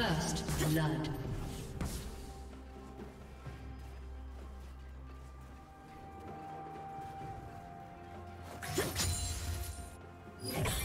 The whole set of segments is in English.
First blood. Yeah.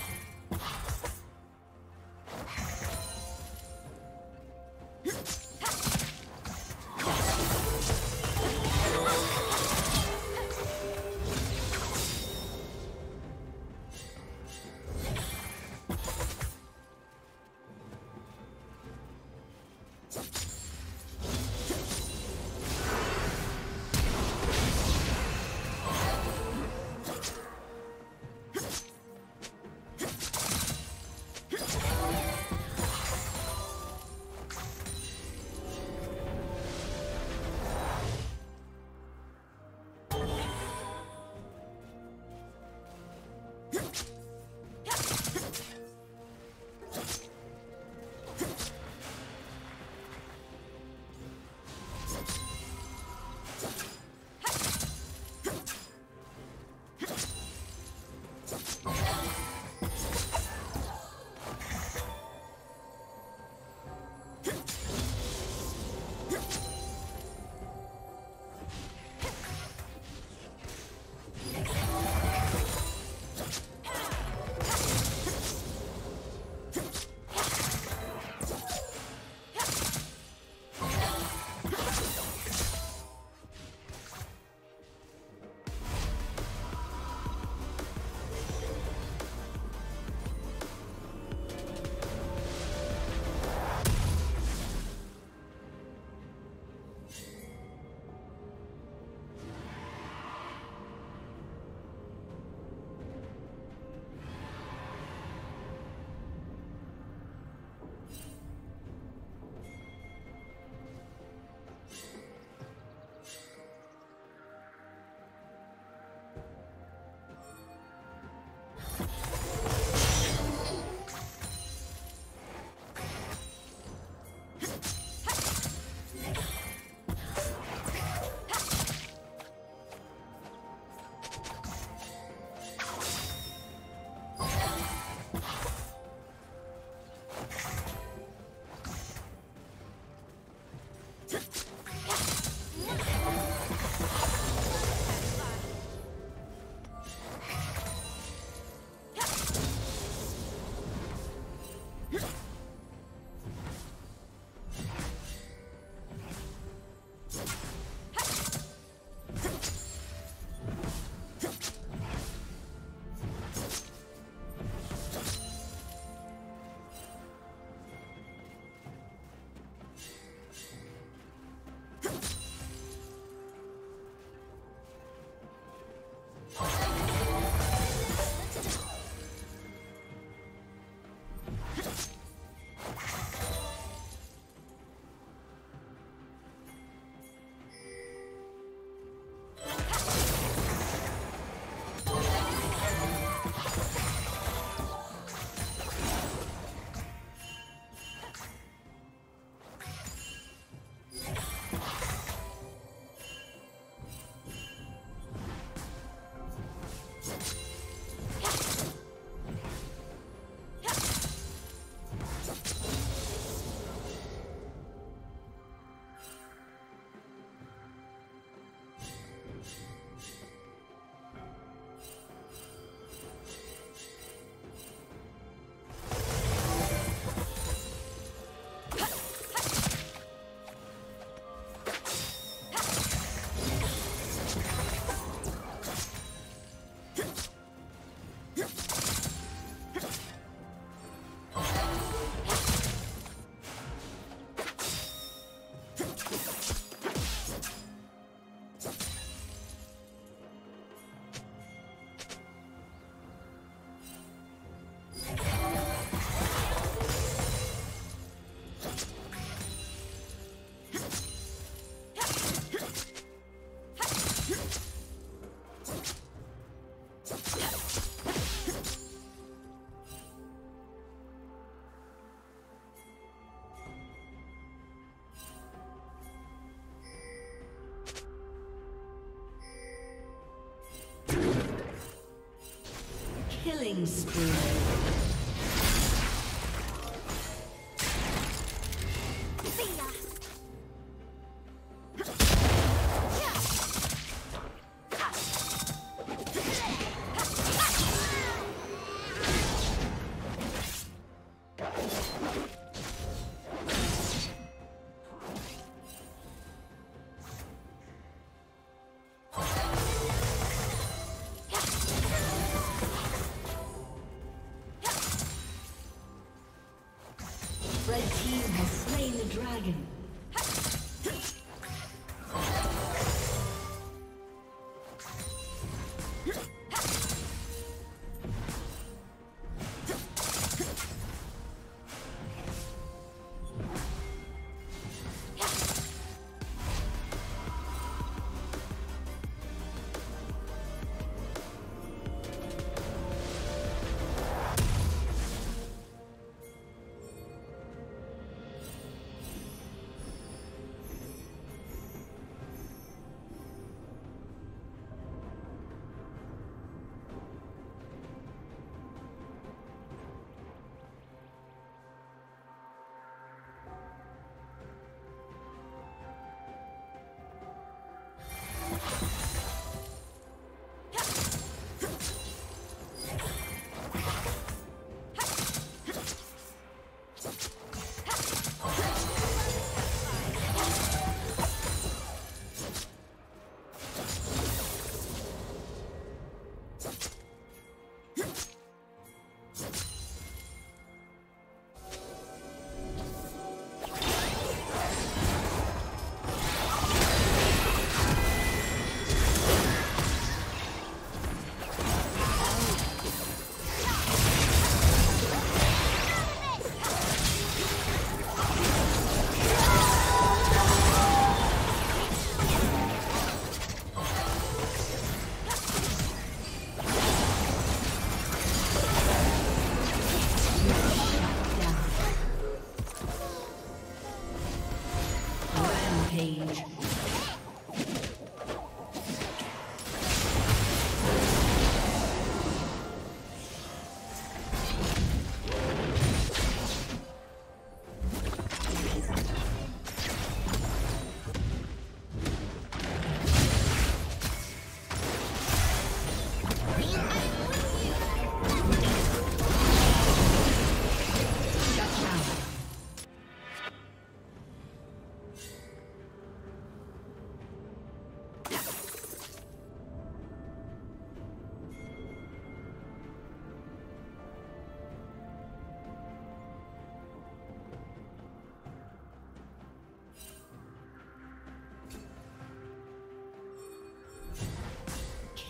Killing spree.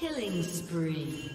Killing spree.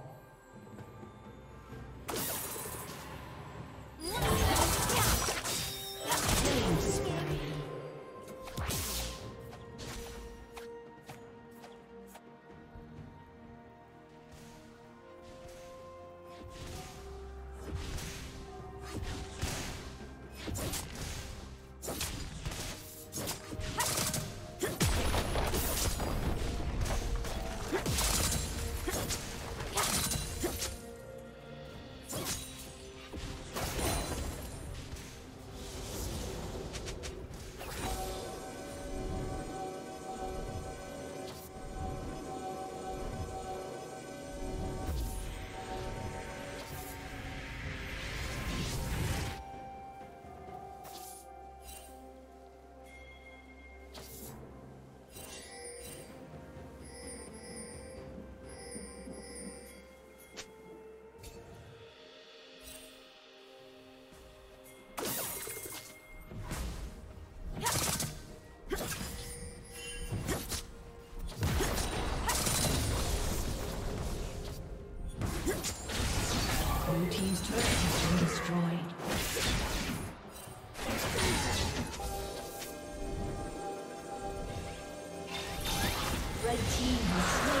Red Team. has slain